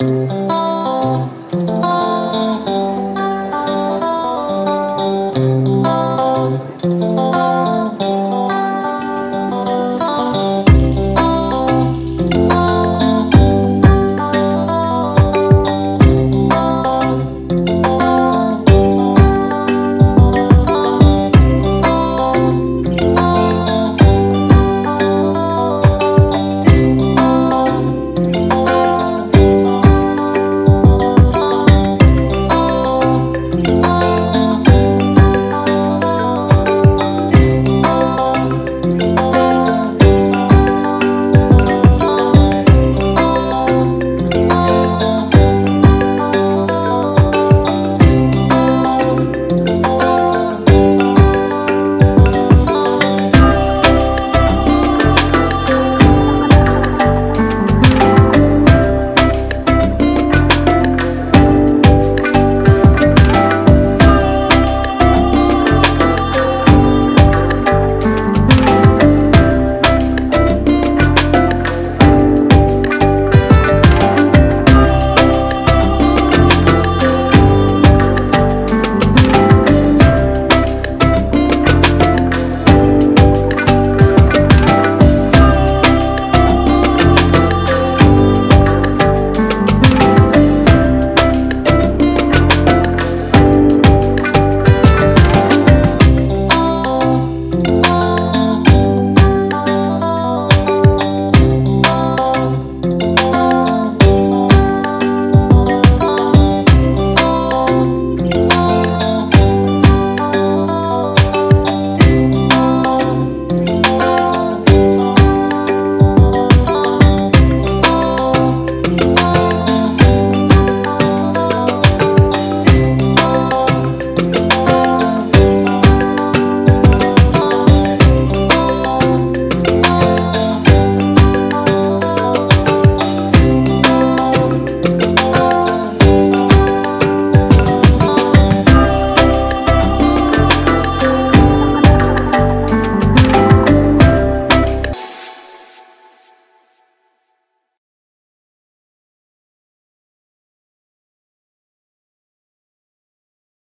Música